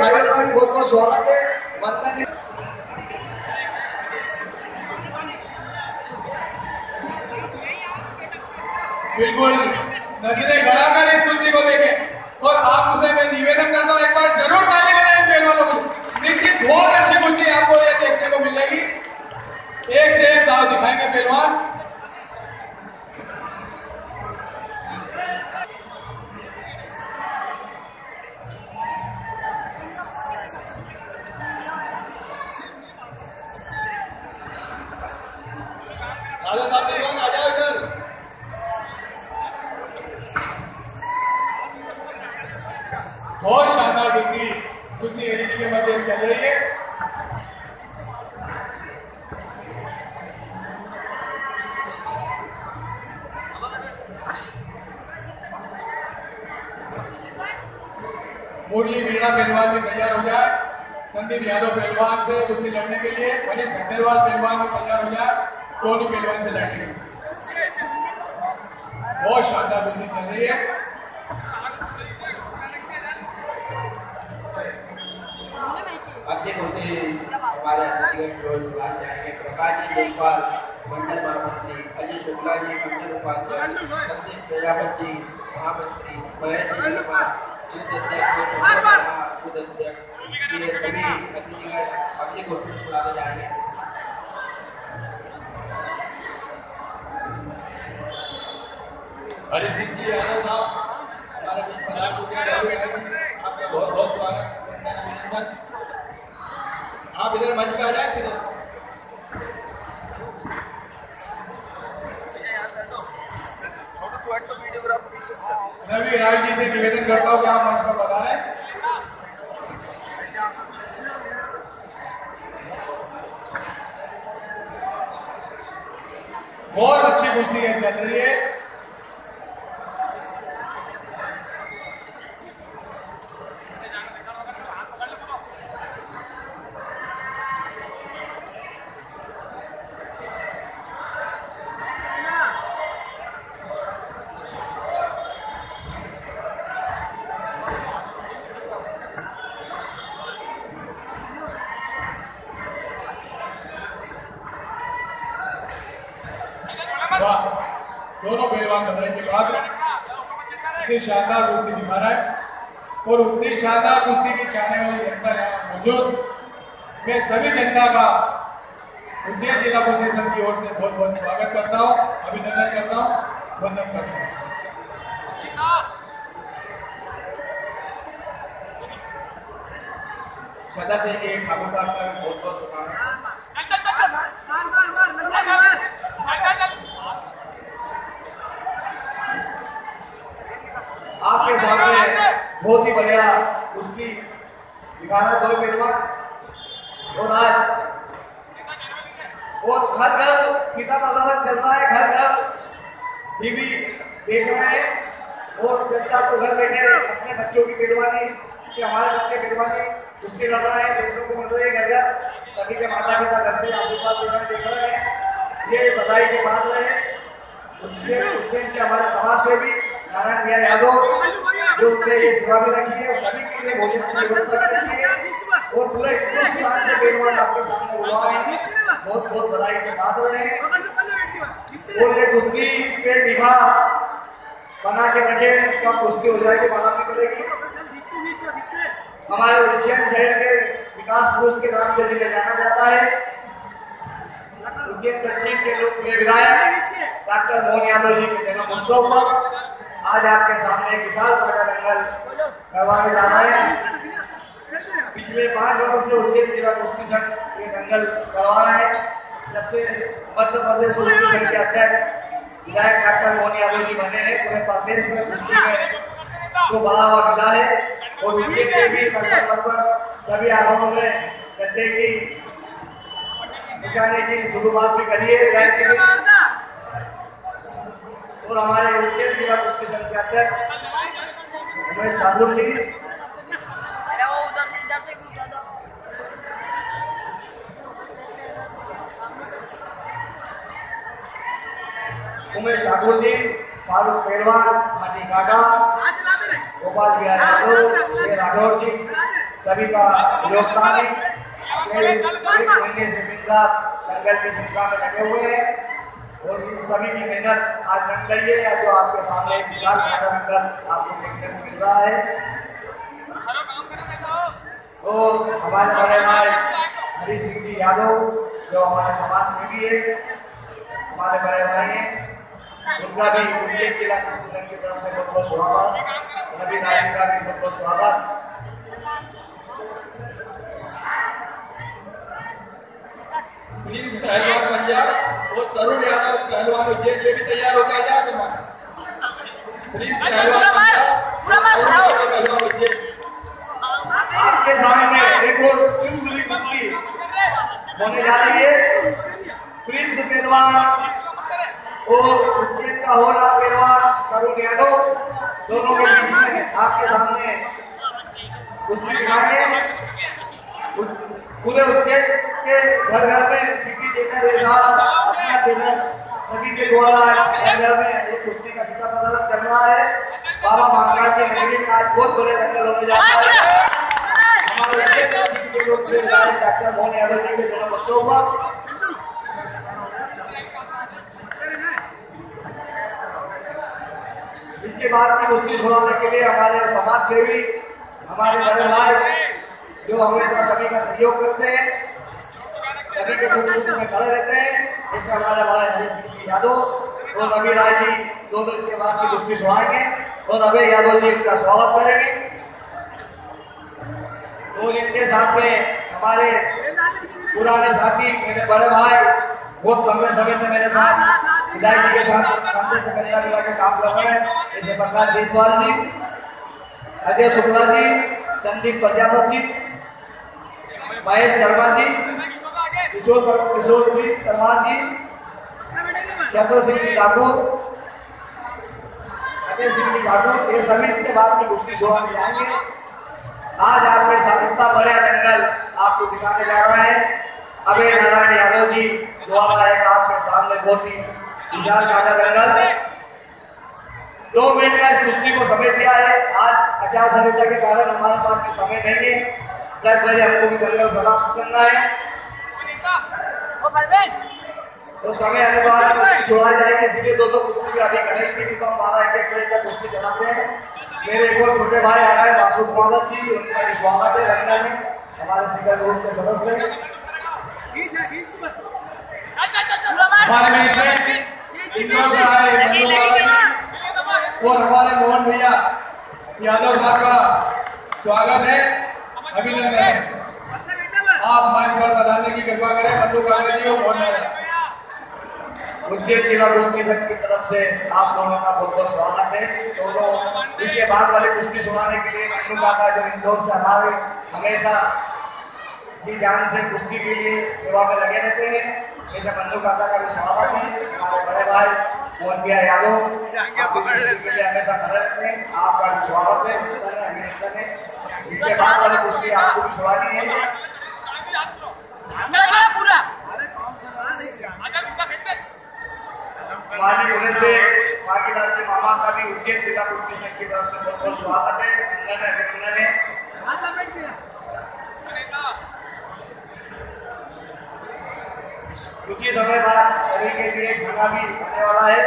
भाइयों का भी बहुत बहुत स्वागत है वंदन बिल्कुल। नज़रें गड़ाकर इस कुश्ती को देखें और आप उसे मुरली मीणा पहलवान भी तैयार हो जाए संदीप यादव पहलवान से कुश्ती लड़ने के लिए मनीष खंडेलवाल पहलवान भी तैयार हो जाए टोनी पहलवान से लड़ने के लिए। बहुत शानदार कुश्ती चल रही है। अध्यक्ष होते हमारे प्रकाश जी मंडल महामंत्री अजय शुक्ला जी, मंडल उपाध्यक्ष संदीप प्रजापति जी, महामंत्री महेश जी अध्यक्ष खुद अध्यक्ष ये सभी अतिथिगण अगली गोष्ठी में जाएँगे हरिसिंह जी यादव साहब हमारे बीच हैं आपका बहुत बहुत स्वागत अभिनंदन आप इधर मंच पे आ जाए इधर भी राज जी से निवेदन करता हूँ कि आप मंच पर बता रहे बहुत अच्छी कुश्ती है, चल रही है। वाह दोनों पहलवान बधाई के बाद इतनी शानदार कुश्ती दिखा रहा है और उतनी शानदार कुश्ती की चाहने वाली जनता यहाँ मौजूद। मैं सभी जनता का उज्जैन जिला प्रशासन की ओर से बहुत बहुत स्वागत करता हूँ, अभिनंदन करता हूँ, वंदन करता हूँ। सदर देंगे ठाकुर साहब का बहुत बहुत शुभकामनाएँ आपके सामने बहुत ही बढ़िया कुश्ती दिखाना दो पहलवान और आज और घर घर सीता प्रशासन चल रहा है, घर घर टीवी देख रहे हैं और जनता को घर बैठे अपने बच्चों की पहलवानी कि हमारे बच्चे पहलवानी कुश्ती लड़ रहे हैं देखने को मिल रही है घर घर सभी के माता पिता घर से आशीर्वाद दे रहे हैं, देख रहे हैं। ये बधाई के बात रहे। उज्जैन उज्जैन के हमारे समाज से भी नारायण भैया यादव। जो उनने ये सेवा भी रखी है सभी के लिए भोजन की व्यवस्था रखी है। और पूरे हिंदुस्तान के आपके सामने हुआ है। बहुत बहुत बधाई की बात रहे हैं। और ये कुश्ती पे निभा बना के रखे कब कुश्ती हो जाएगी बनानी पड़ेगी हमारे उज्जैन शहर के विकास पुरुष के नाम से जिन्हें जाना जाता है। उज्जैन दक्षिण के लोकप्रिय विधायक डॉक्टर मोहन यादव जी के जन्म उत्सव पर आज आपके सामने विशाल पाटा दंगल करवाने जा रहे हैं। पिछले पाँच वर्ष से उज्जैन जिला कुश्ती संघ ये दंगल करवा रहे हैं। सबसे मध्य प्रदेश कुश्ती संघ के अध्यक्ष विधायक डॉक्टर मोहन यादव जी बने हैं। पूरे प्रदेश में कुश्ती में को बढ़ावा मिला है और उज्जैन के भी लगभग सभी आगमों में गड्ढे की शुरुआत भी करी है। गैस की और हमारे उज्जैन जिला संघ के अध्यक्ष उमेश ठाकुर जी उमेश ठाकुर जी फारूक पहलवान माटी काका गोपाल जी यादव राठौर जी सभी का योगदान है ये एक महीने से दिन रात संघर्ष की में लगे हुए हैं और इन सभी की मेहनत आज बन गई है, या जो आपके सामने एक विशाल अंदर आपको देखने को मिल रहा है। और हमारे बड़े भाई हरी सिंह जी यादव, जो हमारे समाज सेवी है, हमारे बड़े भाई हैं, उनका भी उनके जिला संघ की तरफ़ से बहुत बहुत स्वागत। नबी नायक का भी बहुत बहुत स्वागत। प्लीज़ पहलवान ये ये भी तैयार होकर आ जाए तुम्हारा प्लीज़ पहलवान पंजाब पूरा मार और खाओ। पहलवान ये आपके सामने एक और चुनबुली कुश्ती होने जा रही है प्रिंस पहलवान और उज्जैन का हो रहा पहलवान तरुण यादव दोनों के बीच में आपके सामने। कुश्ती दिखाएँगे पूरे उज्जैन के घर घर में सिटी के अपना चैनल सभी के द्वारा घर में एक कुश्ती का सीधा प्रदर्शन चल रहा है। बाबा महाकाल के नगरी में आज बहुत बड़े दंगल होने जा रहा है हमारे के लोग खेल रहे हैं डॉक्टर मोहन यादव जी के दोनों बच्चों पर इसके बाद की कुश्ती सुनाने के लिए हमारे समाज सेवी हमारे बड़े भाई जो हमेशा सभी का सहयोग करते हैं सभी के दुख में खड़े रहते हैं। जैसे हमारे जी यादव और रवि राय जी दोनों इसके बाद की कुश्ती सुनाएँगे और अभय यादव जी इनका स्वागत करेंगे। और इनके साथ में हमारे पुराने साथी, मेरे बड़े भाई, बहुत लंबे समय से मेरे साथ विधायक जी के साथ कंधा मिला के काम कर रहे हैं। जैसे प्रकाश जयसवाल जी, अजय शुक्ला जी, संदीप प्रजापत जी, महेश शर्मा जी, किशोर किशोर जी, परमार जी चंद्र सिंह जी ठाकुर सिंह जी ठाकुर ये सभी इसके बाद की कुश्ती छोड़ाने जाएँगे। आज आपके साथ इतना बड़ा दंगल आपको दिखाने जा रहे हैं। अभय नारायण यादव जी द्वारा एक आपके सामने बहुत ही विशाल काटा दंगल दो मिनट का इस कुश्ती को समय दिया है। आज आचार संहिता के कारण हमारे पास में समय नहीं है। दस बजे हमको भी दंगल समाप्त करना है। तो समय कुश्ती छोड़ा जाएगी इसलिए दोनों कुश्ती भी अभी करेंगे, क्योंकि हम बारह एक एक तक कुश्ती चलाते हैं। मेरे एक और छोटे भाई आ रहे हैं मासूम मोहम्मद जी, उनका स्वागत है रंगना में, हमारे सिंगर ग्रुप के सदस्य। हैं और हमारे मोहन भैया, यादव साहब का स्वागत है। अभिनंदन। आप मंच पर बताने की कृपा करें मन्नू काका जी और मोहन उज्जैन जिला कुश्ती संघ की तरफ़ से आप दोनों का बहुत बहुत स्वागत है। दोनों इसके बाद वाले कुश्ती सुनाने के लिए मन्नू काका जो इंदौर से हमारे हमेशा जी जान से कुश्ती के लिए सेवा में लगे रहते हैं। जैसे मन्नू काका का भी स्वागत है। हमारे बड़े भाई मोहन भैया यादव हमेशा खड़े रहते हैं। आपका भी स्वागत है। इसके बाद वाली कुश्ती आपको भी सुनानी है। से बागीलाल के मामा का भी उज्जैन जिला कुश्ती संघ की तरफ़ से बहुत बहुत स्वागत है अभिनंदन है अभिनंदन है कुछ ही समय बाद सभी के लिए खाना भी आने वाला है